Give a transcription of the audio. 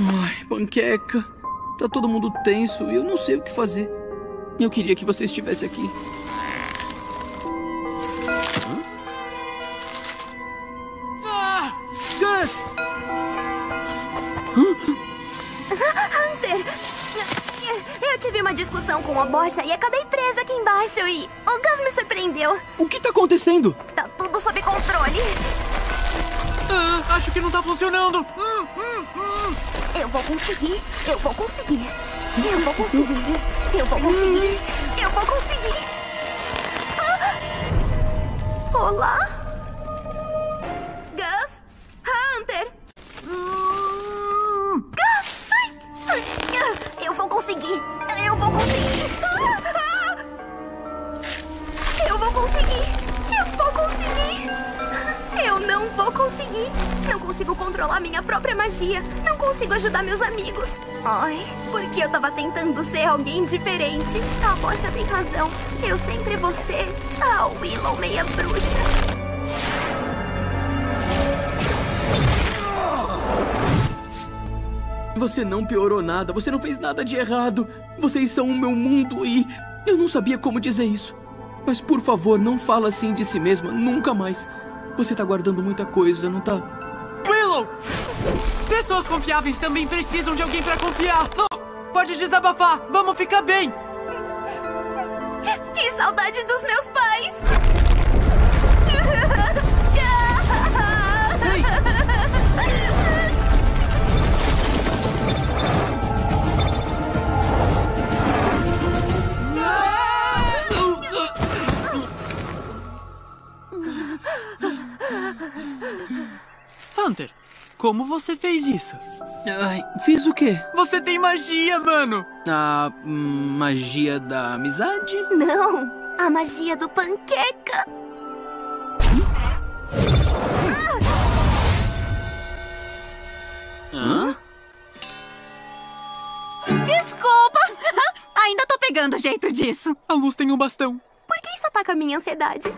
Ai, panqueca. Tá todo mundo tenso e eu não sei o que fazer. Eu queria que você estivesse aqui. Ah! Gus! Hunter! Eu tive uma discussão com o Bocha e acabei presa aqui embaixo e o Gus me surpreendeu. O que tá acontecendo? Tá tudo sob controle. Acho que não tá funcionando. Hum, hum, hum. Eu vou conseguir. Eu vou conseguir. Eu vou conseguir. Eu vou conseguir. Eu vou conseguir. Ah! Olá? Gus? Hunter? Gus! Ai! Ai! Eu vou conseguir. Eu vou conseguir. Ah! Ah! Eu vou conseguir. Eu vou conseguir. Eu não vou conseguir. Controlar minha própria magia. Não consigo ajudar meus amigos. Ai, porque eu tava tentando ser alguém diferente. A Bocha tem razão. Eu sempre vou ser a Willow meia bruxa. Você não piorou nada, você não fez nada de errado. Vocês são o meu mundo e eu não sabia como dizer isso. Mas por favor, não fala assim de si mesma, nunca mais. Você tá guardando muita coisa, não tá? Pessoas confiáveis também precisam de alguém pra confiar. Oh, pode desabafar. Vamos ficar bem. Que saudade dos meus pais! Hunter, como você fez isso? Ai, fiz o quê? Você tem magia, mano. A hum, magia da amizade? Não, a magia do panqueca. Hã? Desculpa! Ainda tô pegando o jeito disso. A luz tem um bastão. Por que isso ataca a minha ansiedade?